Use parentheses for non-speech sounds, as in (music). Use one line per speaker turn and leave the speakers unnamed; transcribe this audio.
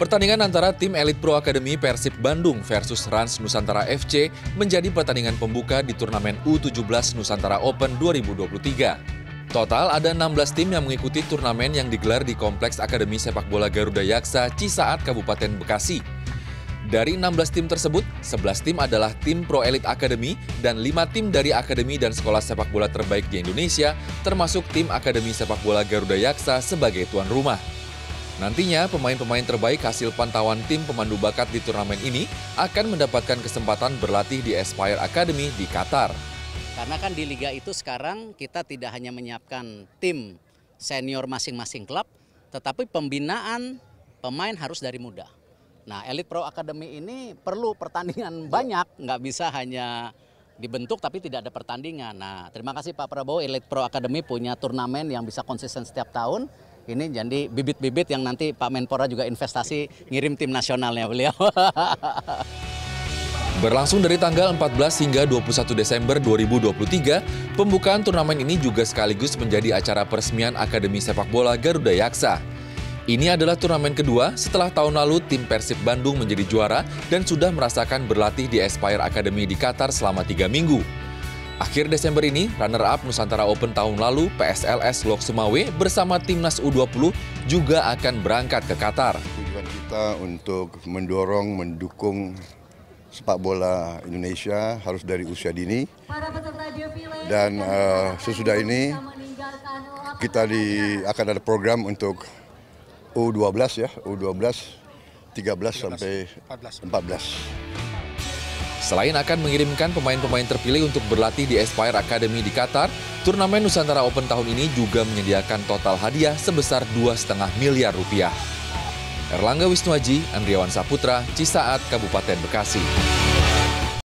Pertandingan antara tim Elite Pro Academy Persib Bandung versus Rans Nusantara FC menjadi pertandingan pembuka di turnamen U17 Nusantara Open 2023. Total ada 16 tim yang mengikuti turnamen yang digelar di Kompleks Akademi Sepak Bola Garuda Yaksa, Cisaat, Kabupaten Bekasi. Dari 16 tim tersebut, 11 tim adalah tim Pro Elite Academy dan 5 tim dari akademi dan sekolah sepak bola terbaik di Indonesia, termasuk tim Akademi Sepak Bola Garuda Yaksa sebagai tuan rumah. Nantinya, pemain-pemain terbaik hasil pantauan tim pemandu bakat di turnamen ini akan mendapatkan kesempatan berlatih di Aspire Academy di Qatar.
Karena kan di liga itu sekarang kita tidak hanya menyiapkan tim senior masing-masing klub, tetapi pembinaan pemain harus dari muda. Nah, Elite Pro Academy ini perlu pertandingan banyak, nggak bisa hanya dibentuk tapi tidak ada pertandingan. Nah, terima kasih Pak Prabowo, Elite Pro Academy punya turnamen yang bisa konsisten setiap tahun ini jadi bibit-bibit yang nanti Pak Menpora juga investasi ngirim tim nasionalnya beliau. (laughs)
Berlangsung dari tanggal 14 hingga 21 Desember 2023, pembukaan turnamen ini juga sekaligus menjadi acara peresmian Akademi Sepak Bola Garuda Yaksa. Ini adalah turnamen kedua setelah tahun lalu tim Persib Bandung menjadi juara dan sudah merasakan berlatih di Aspire Academy di Qatar selama tiga minggu. Akhir Desember ini, runner-up Nusantara Open tahun lalu, PSLS Lok Sumawe bersama Timnas U20 juga akan berangkat ke Qatar.
Tujuan kita untuk mendorong, mendukung sepak bola Indonesia harus dari usia dini. Dan uh, sesudah ini kita di, akan ada program untuk U12 ya, U12 13 sampai 14.
Selain akan mengirimkan pemain-pemain terpilih untuk berlatih di Aspire Academy di Qatar, turnamen Nusantara Open tahun ini juga menyediakan total hadiah sebesar 2,5 miliar rupiah. Erlangga Wisnuaji, Andriawan Saputra, Cisaat, Kabupaten Bekasi.